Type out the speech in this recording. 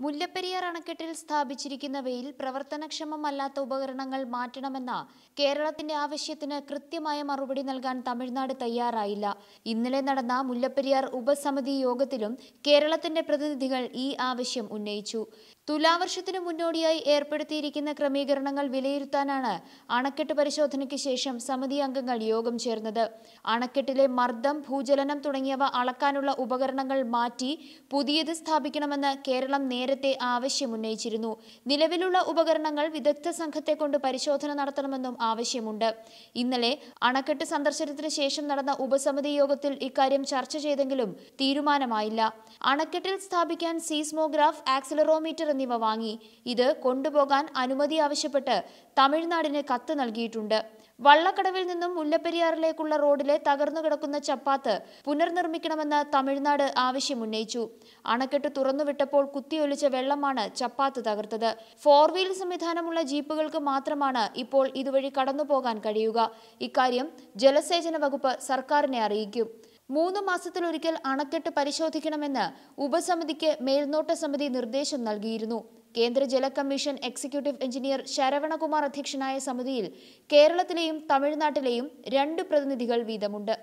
മുല്ലപ്പെരിയാർ അണക്കെട്ടിൽ സ്ഥാപിച്ചിരിക്കുന്നവയിൽ പ്രവർത്തനക്ഷമമല്ലാത്ത ഉപകരണങ്ങൾ മാറ്റണമെന്ന കേരളത്തിന്റെ ആവശ്യത്തിന് കൃത്യമായ മറുപടി നൽകാൻ തമിഴ്നാട് തയ്യാറായില്ല. ഇന്നലെ നടന്ന മുല്ലപ്പെരിയാർ ഉപസമിതി യോഗത്തിലും കേരളത്തിന്റെ പ്രതിനിധികൾ ഈ ആവശ്യം ഉന്നയിച്ചു. തുലാവർഷത്തിനു മുന്നോടിയായി ഏർപ്പെടുത്തിയിരിക്കുന്ന ക്രമീകരണങ്ങൾ വിലയിരുത്താനാണ് അണക്കെട്ട് പരിശോധനയ്ക്ക് ശേഷം സമിതി അംഗങ്ങൾ യോഗം ചേർന്നത്. അണക്കെട്ടിലെ മർദ്ദം ഭൂചലനം തുടങ്ങിയവ അളക്കാനുള്ള ഉപകരണങ്ങൾ മാറ്റി പുതിയത് സ്ഥാപിക്കണമെന്ന് കേരളം നേരത്തെ ആവശ്യമുന്നയിച്ചിരുന്നു. നിലവിലുള്ള ഉപകരണങ്ങൾ വിദഗ്ധ സംഘത്തെ കൊണ്ട് പരിശോധന നടത്തണമെന്നും ആവശ്യമുണ്ട്. ഇന്നലെ അണക്കെട്ട് സന്ദർശനത്തിന് ശേഷം നടന്ന ഉപസമിതി യോഗത്തിൽ ഇക്കാര്യം ചർച്ച ചെയ്തെങ്കിലും തീരുമാനമായില്ല. അണക്കെട്ടിൽ സ്ഥാപിക്കാൻ സീസ്മോഗ്രാഫ് ആക്സിലറോമീറ്റർ എന്നിവ വാങ്ങി. ഇത് കൊണ്ടുപോകാൻ അനുമതി ആവശ്യപ്പെട്ട് തമിഴ്നാടിന് കത്ത് നൽകിയിട്ടുണ്ട്. വള്ളക്കടവിൽ നിന്നും മുല്ലപ്പെരിയാറിലേക്കുള്ള റോഡിലെ തകർന്നു കിടക്കുന്ന ചപ്പാത്ത് പുനർനിർമ്മിക്കണമെന്ന് തമിഴ്നാട് ആവശ്യമുന്നയിച്ചു അണക്കെട്ട് തുറന്നുവിട്ടപ്പോൾ കുത്തിയൊലിച്ച വെള്ളമാണ് ചപ്പാത്ത് തകർത്തത്. ഫോർ വീൽ സംവിധാനമുള്ള ജീപ്പുകൾക്ക് മാത്രമാണ് ഇപ്പോൾ ഇതുവഴി കടന്നുപോകാൻ കഴിയുക. ഇക്കാര്യം ജലസേചന വകുപ്പ് സർക്കാരിനെ അറിയിക്കും. മൂന്ന് മാസത്തിലൊരിക്കൽ അണക്കെട്ട് പരിശോധിക്കണമെന്ന് ഉപസമിതിക്ക് മേൽനോട്ട സമിതി നിർദ്ദേശം നൽകിയിരുന്നു. കേന്ദ്ര ജല കമ്മീഷൻ എക്സിക്യൂട്ടീവ് എഞ്ചിനീയർ ശരവണകുമാർ അധ്യക്ഷനായ സമിതിയിൽ കേരളത്തിലെയും തമിഴ്നാട്ടിലെയും രണ്ട് പ്രതിനിധികൾ വീതമുണ്ട്.